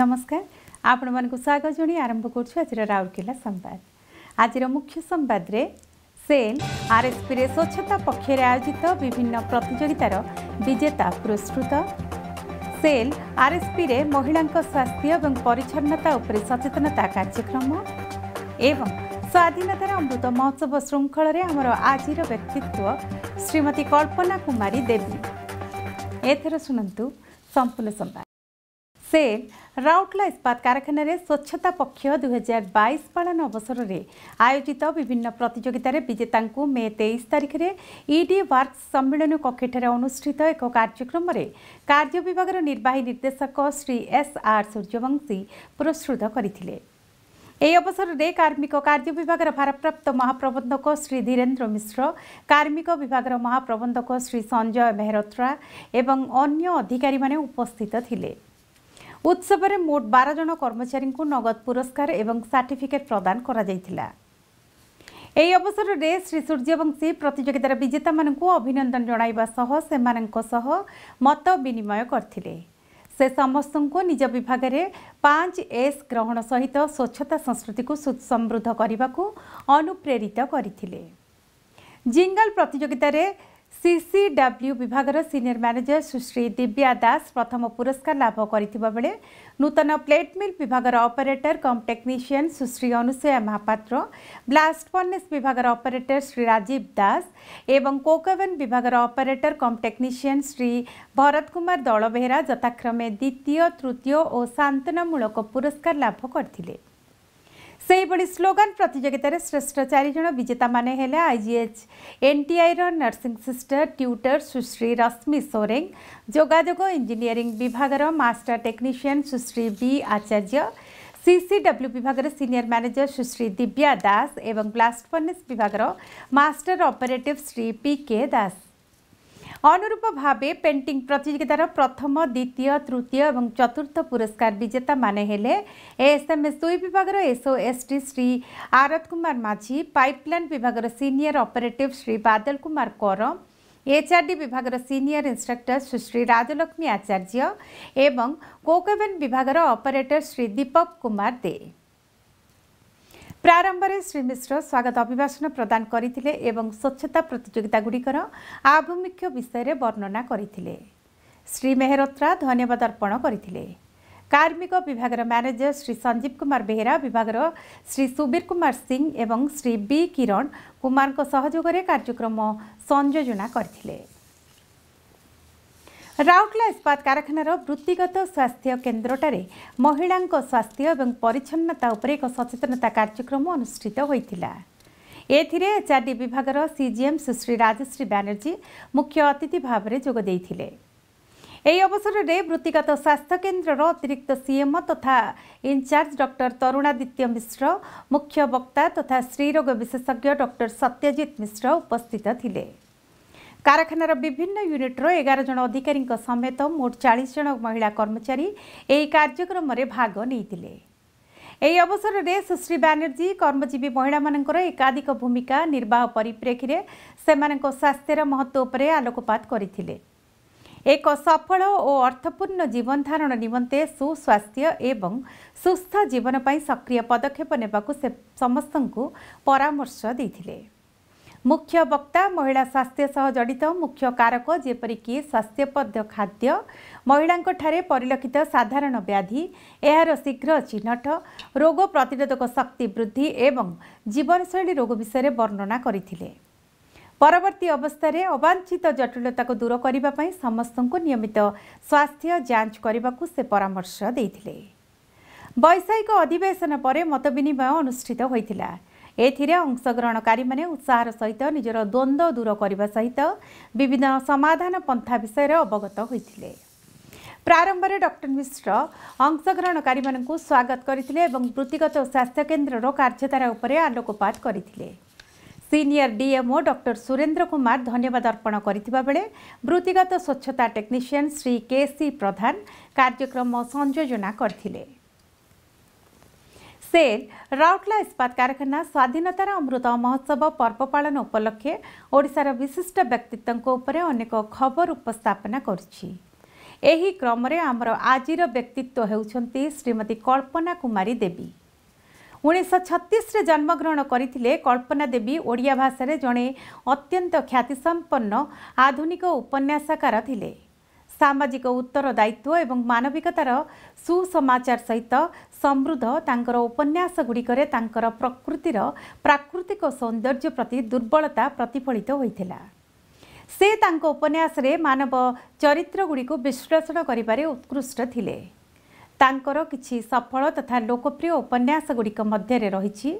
ନମସ୍କାର। ଆପଣମାନଙ୍କୁ ସ୍ୱାଗତ ଜଣାଇ ଆରମ୍ଭ କରୁଛୁ ଆଜିର ରାଉରକେଲା ସମ୍ବାଦ। ଆଜିର ମୁଖ୍ୟ ସମ୍ବାଦରେ ସେଲ୍ ଆର୍ଏସ୍ପିରେ ସ୍ୱଚ୍ଛତା ପକ୍ଷରେ ଆୟୋଜିତ ବିଭିନ୍ନ ପ୍ରତିଯୋଗିତାର ବିଜେତା ପୁରସ୍କୃତ। ସେଲ୍ ଆର୍ଏସ୍ପିରେ ମହିଳାଙ୍କ ସ୍ୱାସ୍ଥ୍ୟ ଏବଂ ପରିଚ୍ଛନ୍ନତା ଉପରେ ସଚେତନତା କାର୍ଯ୍ୟକ୍ରମ ଏବଂ ସ୍ୱାଧୀନତାର ଅମୃତ ମହୋତ୍ସବ ଶୃଙ୍ଖଳରେ ଆମର ଆଜିର ବ୍ୟକ୍ତିତ୍ୱ ଶ୍ରୀମତୀ କଳ୍ପନା କୁମାରୀ ଦେବୀ। ଏଥର ଶୁଣନ୍ତୁ ସମ୍ପୂର୍ଣ୍ଣ ସମ୍ବାଦ। ସେଲ୍ ରାଉରକେଲା ଇସ୍ପାତ କାରଖାନାରେ ସ୍ୱଚ୍ଛତା ପକ୍ଷ ଦୁଇହଜାର ବାଇଶ ପାଳନ ଅବସରରେ ଆୟୋଜିତ ବିଭିନ୍ନ ପ୍ରତିଯୋଗିତାରେ ବିଜେତାଙ୍କୁ ମେ ତେଇଶ ତାରିଖରେ ଇଡି ୱାର୍କ ସମ୍ମିଳନୀ କକ୍ଷଠାରେ ଅନୁଷ୍ଠିତ ଏକ କାର୍ଯ୍ୟକ୍ରମରେ କାର୍ଯ୍ୟ ବିଭାଗର ନିର୍ବାହୀ ନିର୍ଦ୍ଦେଶକ ଶ୍ରୀ ଏସ୍ ଆର୍ ସୂର୍ଯ୍ୟବଂଶୀ ପୁରସ୍କୃତ କରିଥିଲେ ଏହି ଅବସରରେ କାର୍ମିକ କାର୍ଯ୍ୟ ବିଭାଗର ଭାରପ୍ରାପ୍ତ ମହାପ୍ରବନ୍ଧକ ଶ୍ରୀ ଧୀରେନ୍ଦ୍ର ମିଶ୍ର କାର୍ମିକ ବିଭାଗର ମହାପ୍ରବନ୍ଧକ ଶ୍ରୀ ସଞ୍ଜୟ ମେହରୋତ୍ରା ଏବଂ ଅନ୍ୟ ଅଧିକାରୀମାନେ ଉପସ୍ଥିତ ଥିଲେ উৎসবের মোট বার জন কর্মচারী নগদ পুরস্কার এবং সার্টিফিকেট প্রদান করা যাইছিলা। এই অবসরের শ্রী সূর্যবংশী প্রতিযোগিতার বিজেতা মানুষ অভিনন্দন জনাইবা সহ সেমানঙ্ক সহ মত বিনিময় করলে সে সমস্ত নিজ বিভাগের পাঁচ এস গ্রহণ সহিত স্বচ্ছতা সংস্কৃতিকে সমৃদ্ধ করা অনুপ্রেরিত করে জিঙ্গাল প্রতিযোগিতার ସିସିଡବ୍ଲ୍ୟୁ ବିଭାଗର ସିନିୟର ମ୍ୟାନେଜର ସୁଶ୍ରୀ ଦିବ୍ୟା ଦାସ ପ୍ରଥମ ପୁରସ୍କାର ଲାଭ କରିଥିବା ବେଳେ ନୂତନ ପ୍ଲେଟ୍ ମିଲ୍ ବିଭାଗର operator cum technician Sushri Anusuya Mahapatra blast furnace ବିଭାଗର ଅପରେଟର ଶ୍ରୀ ରାଜୀବ ଦାସ ଏବଂ କୋକଭେନ୍ ବିଭାଗର operator cum technician Shri Bharat Kumar Dalabehera ଯଥାକ୍ରମେ ଦ୍ୱିତୀୟ ତୃତୀୟ ଓ ସାନ୍ତ୍ୱନାମୂଳକ ପୁରସ୍କାର ଲାଭ କରିଥିଲେ। ସେହିଭଳି ସ୍ଲୋଗାନ ପ୍ରତିଯୋଗିତାରେ ଶ୍ରେଷ୍ଠ ଚାରିଜଣ ବିଜେତାମାନେ ହେଲେ IGH. ଏନ୍ଟିଆଇର nursing sister tutor Sushri Rashmi Soreng ଯୋଗାଯୋଗ ଇଞ୍ଜିନିୟରିଂ ବିଭାଗର master technician Sushri B Acharya CCW ବିଭାଗର ସିନିୟର ମ୍ୟାନେଜର ସୁଶ୍ରୀ ଦିବ୍ୟା ଦାସ ଏବଂ ବ୍ଲାଷ୍ଟ ଫର୍ନେସ୍ ବିଭାଗର master operative Shri P K Das. ଅନୁରୂପ ଭାବେ ପେଣ୍ଟିଂ ପ୍ରତିଯୋଗିତାର ପ୍ରଥମ ଦ୍ୱିତୀୟ ତୃତୀୟ ଏବଂ ଚତୁର୍ଥ ପୁରସ୍କାର ବିଜେତାମାନେ ହେଲେ ଏଏସ୍ଏମ୍ଏସ୍ ଦୁଇ ବିଭାଗର ଏସ୍ଓଏସ୍ଟି ଶ୍ରୀ ଆରତ କୁମାର ମାଝୀ ପାଇପଲାଇନ୍ ବିଭାଗର senior operative Shri Badal Kumar Kar HRD ବିଭାଗର ସିନିୟର ଇନ୍ଷ୍ଟ୍ରକ୍ଟର ସୁଶ୍ରୀ ରାଜଲକ୍ଷ୍ମୀ ଆଚାର୍ଯ୍ୟ ଏବଂ କୋକଭେନ୍ ବିଭାଗର ଅପରେଟର ଶ୍ରୀ ଦୀପକ କୁମାର ଦେ ପ୍ରାରମ୍ଭରେ ଶ୍ରୀ ମିଶ୍ର ସ୍ୱାଗତ ଅଭିଭାଷଣ ପ୍ରଦାନ କରିଥିଲେ ଏବଂ ସ୍ୱଚ୍ଛତା ପ୍ରତିଯୋଗିତାଗୁଡ଼ିକର ଆଭିମୁଖ୍ୟ ବିଷୟରେ ବର୍ଣ୍ଣନା କରିଥିଲେ ଶ୍ରୀ ମେହରୋତ୍ରା ଧନ୍ୟବାଦ ଅର୍ପଣ କରିଥିଲେ କାର୍ମିକ ବିଭାଗର ମ୍ୟାନେଜର ଶ୍ରୀ ସଞ୍ଜୀବ କୁମାର ବେହେରା ବିଭାଗର ଶ୍ରୀ ସୁବୀର କୁମାର ସିଂ ଏବଂ ଶ୍ରୀ ବି କିରଣ କୁମାରଙ୍କ ସହଯୋଗରେ କାର୍ଯ୍ୟକ୍ରମ ସଂଯୋଜନା କରିଥିଲେ ରାଉରକେଲା ଇସ୍ପାତ କାରଖାନାର ବୃତ୍ତିଗତ ସ୍ୱାସ୍ଥ୍ୟ କେନ୍ଦ୍ରଠାରେ ମହିଳାଙ୍କ ସ୍ୱାସ୍ଥ୍ୟ ଏବଂ ପରିଚ୍ଛନ୍ନତା ଉପରେ ଏକ ସଚେତନତା କାର୍ଯ୍ୟକ୍ରମ ଅନୁଷ୍ଠିତ ହୋଇଥିଲା। ଏଥିରେ ଏଚ୍ଆର୍ଡି ବିଭାଗର ସିଜିଏମ୍ ସୁଶ୍ରୀ ରାଜଶ୍ରୀ ବ୍ୟାନର୍ଜୀ ମୁଖ୍ୟ ଅତିଥି ଭାବରେ ଯୋଗ ଦେଇଥିଲେ। ଏହି ଅବସରରେ ବୃତ୍ତିଗତ ସ୍ୱାସ୍ଥ୍ୟ କେନ୍ଦ୍ରର ଅତିରିକ୍ତ ସିଏମ୍ଓ ତଥା ଇନଚାର୍ଜ ଡକ୍ଟର ତରୁଣାଦିତ୍ୟ ମିଶ୍ର ମୁଖ୍ୟ ବକ୍ତା ତଥା ସ୍ତ୍ରୀରୋଗ ବିଶେଷଜ୍ଞ ଡକ୍ଟର ସତ୍ୟଜିତ ମିଶ୍ର ଉପସ୍ଥିତ ଥିଲେ। କାରଖାନାର ବିଭିନ୍ନ ୟୁନିଟ୍ର ଏଗାର ଜଣ ଅଧିକାରୀଙ୍କ ସମେତ ମୋଟ ଚାଳିଶ ଜଣ ମହିଳା କର୍ମଚାରୀ ଏହି କାର୍ଯ୍ୟକ୍ରମରେ ଭାଗ ନେଇଥିଲେ। ଏହି ଅବସରରେ ସୁଶ୍ରୀ ବ୍ୟାନର୍ଜୀ କର୍ମଜୀବୀ ମହିଳାମାନଙ୍କର ଏକାଧିକ ଭୂମିକା ନିର୍ବାହ ପରିପ୍ରେକ୍ଷୀରେ ସେମାନଙ୍କ ସ୍ୱାସ୍ଥ୍ୟର ମହତ୍ତ୍ୱ ଉପରେ ଆଲୋକପାତ କରିଥିଲେ। ଏକ ସଫଳ ଓ ଅର୍ଥପୂର୍ଣ୍ଣ ଜୀବନ ଧାରଣ ନିମନ୍ତେ ସୁସ୍ୱାସ୍ଥ୍ୟ ଏବଂ ସୁସ୍ଥ ଜୀବନ ପାଇଁ ସକ୍ରିୟ ପଦକ୍ଷେପ ନେବାକୁ ସେ ସମସ୍ତଙ୍କୁ ପରାମର୍ଶ ଦେଇଥିଲେ। ମୁଖ୍ୟ ବକ୍ତା ମହିଳା ସ୍ୱାସ୍ଥ୍ୟ ସହ ଜଡ଼ିତ ମୁଖ୍ୟ କାରକ ଯେପରିକି ସ୍ୱାସ୍ଥ୍ୟପଦ୍ୟ ଖାଦ୍ୟ ମହିଳାଙ୍କଠାରେ ପରିଲକ୍ଷିତ ସାଧାରଣ ବ୍ୟାଧି ଏହାର ଶୀଘ୍ର ଚିହ୍ନଟ ରୋଗ ପ୍ରତିରୋଧକ ଶକ୍ତି ବୃଦ୍ଧି ଏବଂ ଜୀବନଶୈଳୀ ରୋଗ ବିଷୟରେ ବର୍ଣ୍ଣନା କରିଥିଲେ। ପରବର୍ତ୍ତୀ ଅବସ୍ଥାରେ ଅବାଞ୍ଛିତ ଜଟିଳତାକୁ ଦୂର କରିବା ପାଇଁ ସମସ୍ତଙ୍କୁ ନିୟମିତ ସ୍ୱାସ୍ଥ୍ୟ ଯାଞ୍ଚ କରିବାକୁ ସେ ପରାମର୍ଶ ଦେଇଥିଲେ। ବୈଷୟିକ ଅଧିବେଶନ ପରେ ମତ ବିନିମୟ ଅନୁଷ୍ଠିତ ହୋଇଥିଲା। ଏଥିରେ ଅଂଶଗ୍ରହଣକାରୀମାନେ ଉତ୍ସାହର ସହିତ ନିଜର ଦ୍ୱନ୍ଦ୍ୱ ଦୂର କରିବା ସହିତ ବିଭିନ୍ନ ସମାଧାନ ପନ୍ଥା ବିଷୟରେ ଅବଗତ ହୋଇଥିଲେ। ପ୍ରାରମ୍ଭରେ ଡକ୍ଟର ମିଶ୍ର ଅଂଶଗ୍ରହଣକାରୀମାନଙ୍କୁ ସ୍ୱାଗତ କରିଥିଲେ ଏବଂ ବୃତ୍ତିଗତ ସ୍ୱାସ୍ଥ୍ୟ କେନ୍ଦ୍ରର କାର୍ଯ୍ୟଧାରା ଉପରେ ଆଲୋକପାତ କରିଥିଲେ। Senior DMO doctor Surendra Kumar ଧନ୍ୟବାଦ ଅର୍ପଣ କରିଥିବା ବେଳେ ବୃତ୍ତିଗତ ସ୍ୱଚ୍ଛତା technician Shri K C Pradhan କାର୍ଯ୍ୟକ୍ରମ ସଂଯୋଜନା କରିଥିଲେ। ସେଲ୍ ରାଉରକେଲା ଇସ୍ପାତ କାରଖାନା ସ୍ୱାଧୀନତାର ଅମୃତ ମହୋତ୍ସବ ପର୍ବ ପାଳନ ଉପଲକ୍ଷେ ଓଡ଼ିଶାର ବିଶିଷ୍ଟ ବ୍ୟକ୍ତିତ୍ୱଙ୍କ ଉପରେ ଅନେକ ଖବର ଉପସ୍ଥାପନା କରୁଛି ଏହି କ୍ରମରେ ଆମର ଆଜିର ବ୍ୟକ୍ତିତ୍ୱ ହେଉଛନ୍ତି ଶ୍ରୀମତୀ କଳ୍ପନା କୁମାରୀ ଦେବୀ ଉଣେଇଶହ ଛତିଶରେ ଜନ୍ମଗ୍ରହଣ କରିଥିଲେ କଳ୍ପନା ଦେବୀ ଓଡ଼ିଆ ଭାଷାରେ ଜଣେ ଅତ୍ୟନ୍ତ ଖ୍ୟାତିସମ୍ପନ୍ନ ଆଧୁନିକ ଉପନ୍ୟାସକାର ଥିଲେ ସାମାଜିକ ଉତ୍ତରଦାୟିତ୍ୱ ଏବଂ ମାନବିକତାର ସୁସମାଚାର ସହିତ ସମୃଦ୍ଧ ତାଙ୍କର ଉପନ୍ୟାସଗୁଡ଼ିକରେ ତାଙ୍କର ପ୍ରକୃତିର ପ୍ରାକୃତିକ ସୌନ୍ଦର୍ଯ୍ୟ ପ୍ରତି ଦୁର୍ବଳତା ପ୍ରତିଫଳିତ ହୋଇଥିଲା। ସେ ତାଙ୍କ ଉପନ୍ୟାସରେ ମାନବ ଚରିତ୍ରଗୁଡ଼ିକୁ ବିଶ୍ଳେଷଣ କରିବାରେ ଉତ୍କୃଷ୍ଟ ଥିଲେ। ତାଙ୍କର କିଛି ସଫଳ ତଥା ଲୋକପ୍ରିୟ ଉପନ୍ୟାସଗୁଡ଼ିକ ମଧ୍ୟରେ ରହିଛି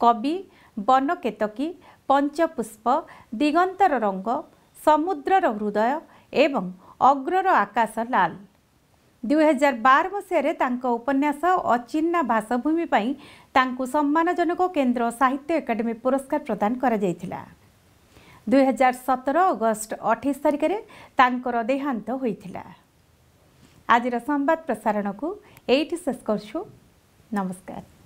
କବି ବନକେତକୀ ପଞ୍ଚପୁଷ୍ପ ଦିଗନ୍ତର ରଙ୍ଗ ସମୁଦ୍ରର ହୃଦୟ ଏବଂ ଅଗ୍ରର ଆକାଶ ଲାଲ। ଦୁଇହଜାର ବାର ମସିହାରେ ତାଙ୍କ ଉପନ୍ୟାସ ଅଚିହ୍ନା ଭାଷାଭୂମି ପାଇଁ ତାଙ୍କୁ ସମ୍ମାନଜନକ କେନ୍ଦ୍ର ସାହିତ୍ୟ ଏକାଡେମୀ ପୁରସ୍କାର ପ୍ରଦାନ କରାଯାଇଥିଲା। ଦୁଇହଜାର ସତର ଅଗଷ୍ଟ ଅଠେଇଶ ତାରିଖରେ ତାଙ୍କର ଦେହାନ୍ତ ହୋଇଥିଲା। ଆଜିର ସମ୍ବାଦ ପ୍ରସାରଣକୁ ଏଇଠି ଶେଷ କରୁଛୁ। ନମସ୍କାର।